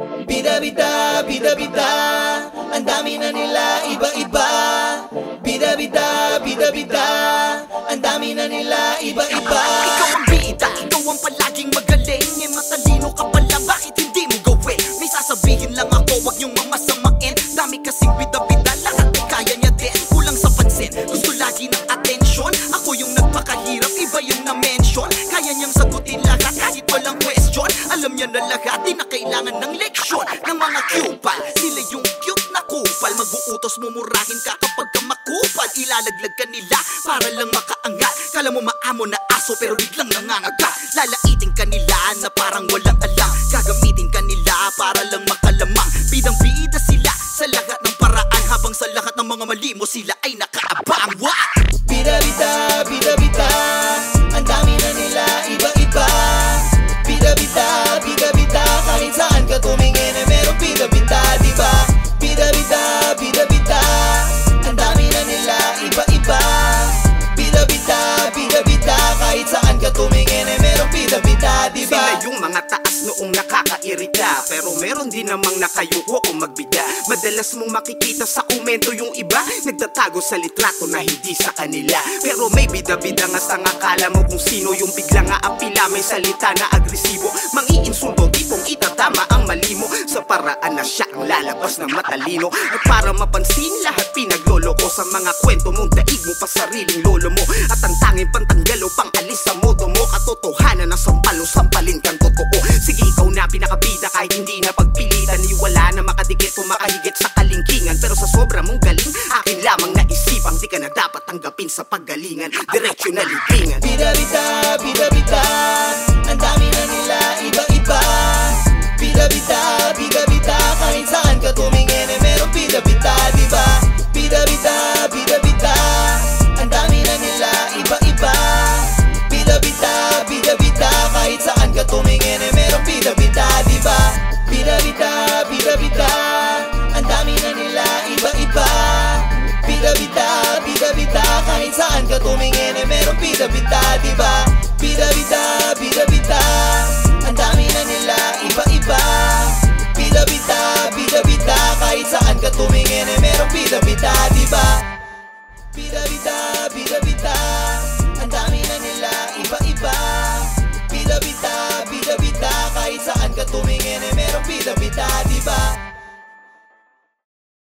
Bida-bida, bida-bida Ang dami na nila, iba-iba. Bida-bida, bida-bida Ang dami na nila, iba-iba. Ikaw ang bida, ikaw ang palaging magaling. Eh matalino ka pala, bakit hindi mo gawin? May sasabihin lang ako, wag niyong mamasamain. Dami kasing bida-bida, lahat ay kaya niya din. Kulang sa pansin, gusto lagi ng atensyon. Ako yung nagpakahirap, iba yung na-mention. Kaya niyang sagutin lahat kahit walang question. Alam niya na lahat, di na kailangan ng leksyon Ng mga kupal, sila yung cute na kupal. Mag-uutos mumurahin ka kapag ka makupal. Ilalaglag ka nila para lang makaangat. Kala mo maamo na aso pero biglang nangangagat Lalaitin ka nila na parang walang alam. Gagamitin ka nila para lang makalamang. Bidang bida sila sa lahat ng paraan. Habang sa lahat ng mga mali mo sila ay nakaabang. What? Yung mga taas noong nakakairita. Pero meron din namang nakayuko kung magbida. Madalas mong makikita sa komento yung iba. Nagtatago sa litrato na hindi sa kanila. Pero may bida-bida nga sa akala mo kung sino Yung bigla nga apila may salita na agresibo. Mangiinsulto tipong itatama ang mali mo. Sa paraan na siya ang lalabas na matalino. At para mapansin lahat pinagloloko Sa mga kwento mong daig mo pa sariling lolo mo. At ang tanging pantanggal o pangalis na makadikit o makahigit sa kalingkingan. Pero sa sobra mong galing akin lamang naisipang Di ka na dapat tanggapin sa paggalingan. Direksyon na libingan Bida-bida, bida-bida bida-bida, diba? Bida-bida, bida-bida Ang dami na nila, iba-iba Bida-bida, bida-bida Kahit saan ka tumingin eh merong bida-bida, diba? Bida-bida, bida-bida Ang dami na nila, iba-iba Bida-bida, bida-bida Kahit saan ka tumingin eh merong bida-bida, diba?